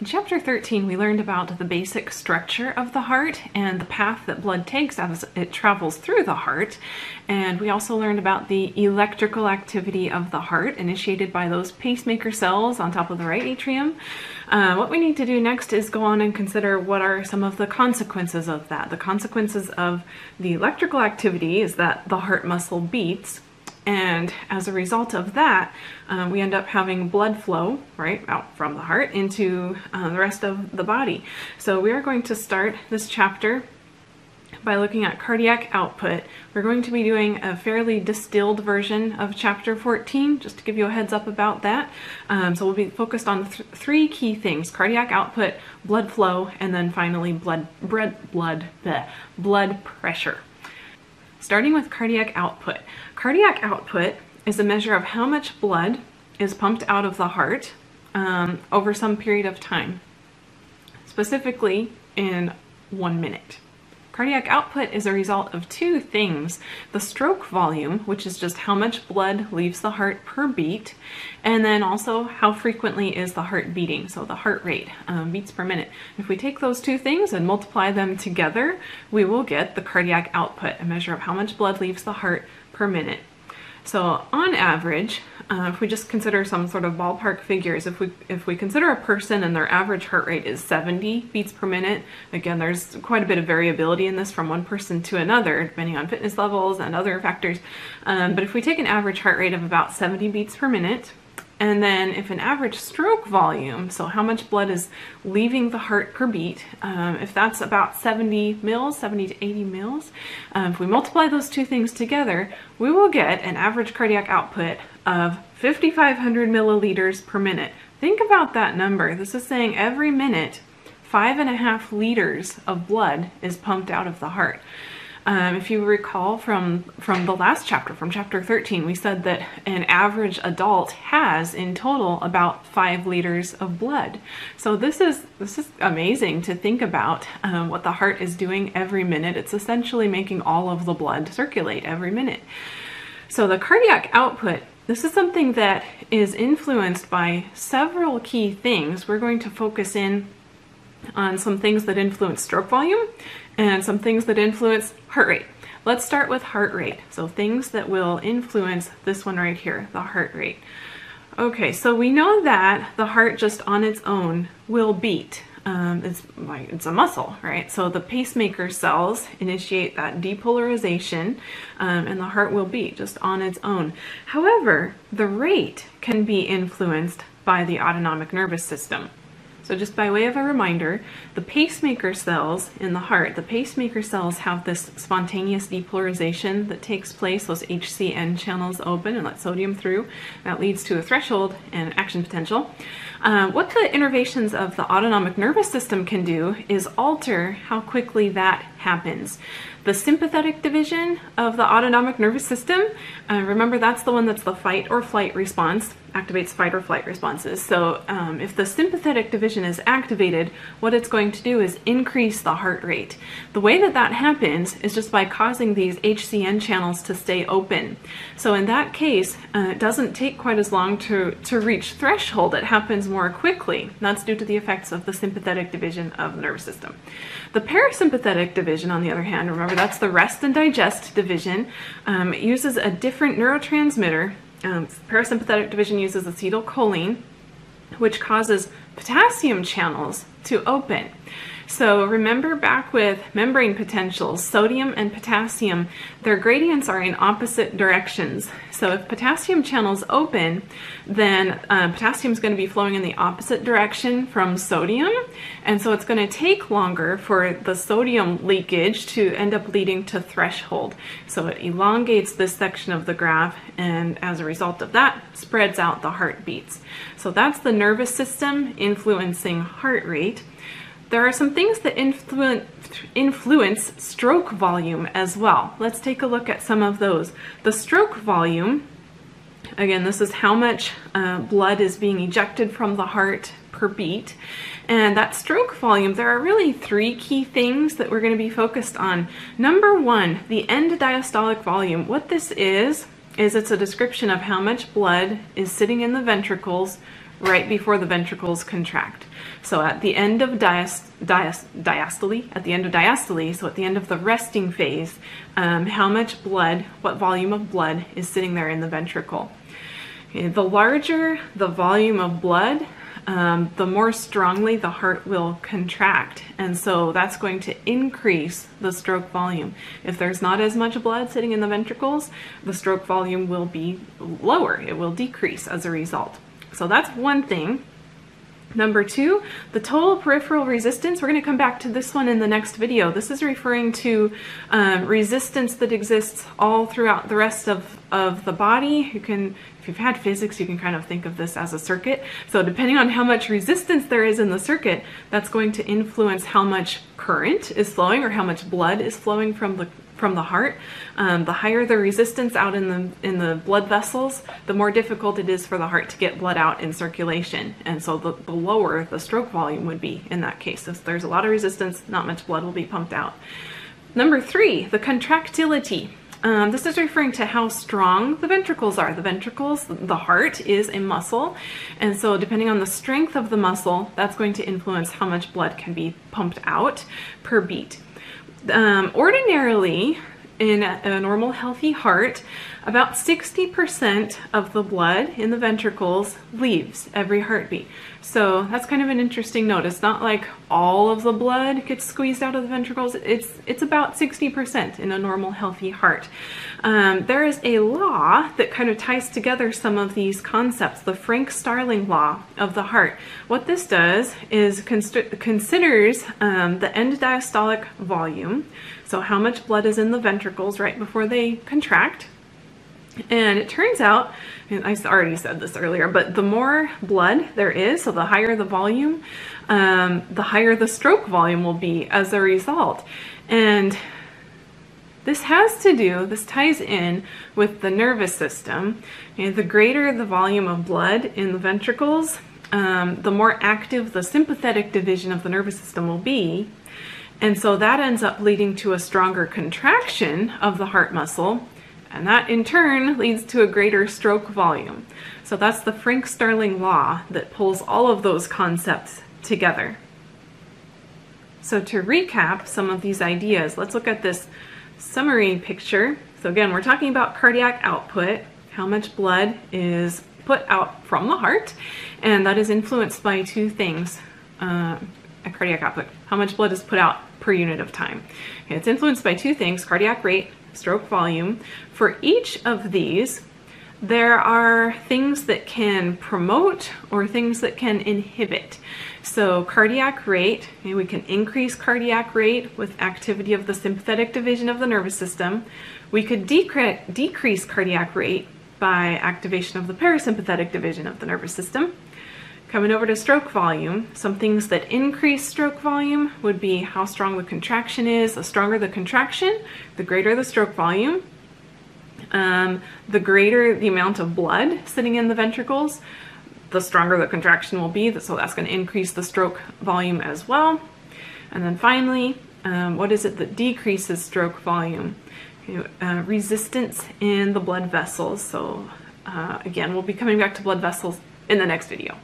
In chapter 13, we learned about the basic structure of the heart and the path that blood takes as it travels through the heart. And we also learned about the electrical activity of the heart initiated by those pacemaker cells on top of the right atrium. Uh, what we need to do next is go on and consider what are some of the consequences of that. The consequences of the electrical activity is that the heart muscle beats and as a result of that, uh, we end up having blood flow, right, out from the heart into uh, the rest of the body. So we are going to start this chapter by looking at cardiac output. We're going to be doing a fairly distilled version of chapter 14, just to give you a heads up about that. Um, so we'll be focused on th three key things, cardiac output, blood flow, and then finally blood, blood, blood, bleh, blood pressure. Starting with cardiac output. Cardiac output is a measure of how much blood is pumped out of the heart um, over some period of time, specifically in one minute. Cardiac output is a result of two things. The stroke volume, which is just how much blood leaves the heart per beat, and then also how frequently is the heart beating, so the heart rate, um, beats per minute. If we take those two things and multiply them together, we will get the cardiac output, a measure of how much blood leaves the heart per minute. So on average, uh, if we just consider some sort of ballpark figures, if we if we consider a person and their average heart rate is 70 beats per minute, again, there's quite a bit of variability in this from one person to another, depending on fitness levels and other factors. Um, but if we take an average heart rate of about 70 beats per minute, and then if an average stroke volume, so how much blood is leaving the heart per beat, um, if that's about 70 mils, 70 to 80 mils, um, if we multiply those two things together, we will get an average cardiac output of 5,500 milliliters per minute. Think about that number. This is saying every minute, five and a half liters of blood is pumped out of the heart. Um, if you recall from, from the last chapter, from chapter 13, we said that an average adult has in total about five liters of blood. So this is, this is amazing to think about um, what the heart is doing every minute. It's essentially making all of the blood circulate every minute. So the cardiac output this is something that is influenced by several key things. We're going to focus in on some things that influence stroke volume and some things that influence heart rate. Let's start with heart rate. So things that will influence this one right here, the heart rate. Okay, so we know that the heart just on its own will beat. Um, it's it's a muscle, right? So the pacemaker cells initiate that depolarization um, and the heart will beat just on its own. However, the rate can be influenced by the autonomic nervous system. So just by way of a reminder, the pacemaker cells in the heart, the pacemaker cells have this spontaneous depolarization that takes place. Those HCN channels open and let sodium through. That leads to a threshold and action potential. Uh, what the innervations of the autonomic nervous system can do is alter how quickly that happens. The sympathetic division of the autonomic nervous system, uh, remember that's the one that's the fight or flight response, activates fight or flight responses. So um, if the sympathetic division is activated, what it's going to do is increase the heart rate. The way that that happens is just by causing these HCN channels to stay open. So in that case, uh, it doesn't take quite as long to, to reach threshold. It happens more quickly. That's due to the effects of the sympathetic division of the nervous system. The parasympathetic division, on the other hand, remember that's the rest and digest division, um, it uses a different neurotransmitter. Um, parasympathetic division uses acetylcholine, which causes potassium channels to open. So remember back with membrane potentials, sodium and potassium, their gradients are in opposite directions. So if potassium channels open, then uh, potassium is going to be flowing in the opposite direction from sodium. And so it's going to take longer for the sodium leakage to end up leading to threshold. So it elongates this section of the graph and as a result of that, spreads out the heartbeats. So that's the nervous system influencing heart rate. There are some things that influ influence stroke volume as well. Let's take a look at some of those. The stroke volume, again, this is how much uh, blood is being ejected from the heart per beat. And that stroke volume, there are really three key things that we're going to be focused on. Number one, the end diastolic volume. What this is, is it's a description of how much blood is sitting in the ventricles right before the ventricles contract. So at the end of diast diast diastole, at the end of diastole, so at the end of the resting phase, um, how much blood, what volume of blood is sitting there in the ventricle. Okay, the larger the volume of blood, um, the more strongly the heart will contract. And so that's going to increase the stroke volume. If there's not as much blood sitting in the ventricles, the stroke volume will be lower. It will decrease as a result. So that's one thing. Number two, the total peripheral resistance. We're going to come back to this one in the next video. This is referring to um, resistance that exists all throughout the rest of, of the body. You can, if you've had physics, you can kind of think of this as a circuit. So depending on how much resistance there is in the circuit, that's going to influence how much current is flowing or how much blood is flowing from the from the heart. Um, the higher the resistance out in the in the blood vessels, the more difficult it is for the heart to get blood out in circulation. And so the, the lower the stroke volume would be in that case. If there's a lot of resistance, not much blood will be pumped out. Number three, the contractility. Um, this is referring to how strong the ventricles are. The ventricles, the heart is a muscle, and so depending on the strength of the muscle, that's going to influence how much blood can be pumped out per beat. Um, ordinarily, in a, a normal healthy heart, about 60% of the blood in the ventricles leaves every heartbeat. So that's kind of an interesting note. It's not like all of the blood gets squeezed out of the ventricles. It's, it's about 60% in a normal healthy heart. Um, there is a law that kind of ties together some of these concepts, the Frank-Starling law of the heart. What this does is considers um, the end diastolic volume, so how much blood is in the ventricles right before they contract, and it turns out, and I already said this earlier, but the more blood there is, so the higher the volume, um, the higher the stroke volume will be as a result. And this has to do, this ties in with the nervous system. And the greater the volume of blood in the ventricles, um, the more active the sympathetic division of the nervous system will be. And so that ends up leading to a stronger contraction of the heart muscle and that in turn leads to a greater stroke volume. So that's the Frank-Starling law that pulls all of those concepts together. So to recap some of these ideas, let's look at this summary picture. So again, we're talking about cardiac output, how much blood is put out from the heart, and that is influenced by two things, uh, a cardiac output, how much blood is put out per unit of time. Okay, it's influenced by two things, cardiac rate stroke volume. For each of these, there are things that can promote or things that can inhibit. So cardiac rate, we can increase cardiac rate with activity of the sympathetic division of the nervous system. We could decre decrease cardiac rate by activation of the parasympathetic division of the nervous system. Coming over to stroke volume, some things that increase stroke volume would be how strong the contraction is. The stronger the contraction, the greater the stroke volume. Um, the greater the amount of blood sitting in the ventricles, the stronger the contraction will be, so that's going to increase the stroke volume as well. And then finally, um, what is it that decreases stroke volume? Uh, resistance in the blood vessels. So uh, again, we'll be coming back to blood vessels in the next video.